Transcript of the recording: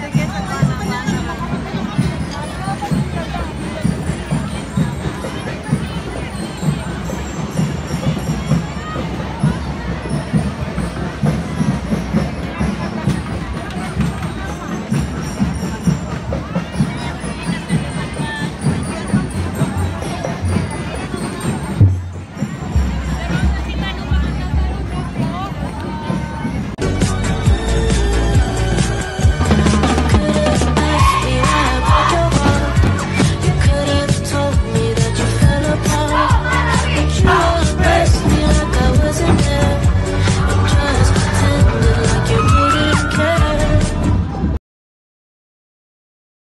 shake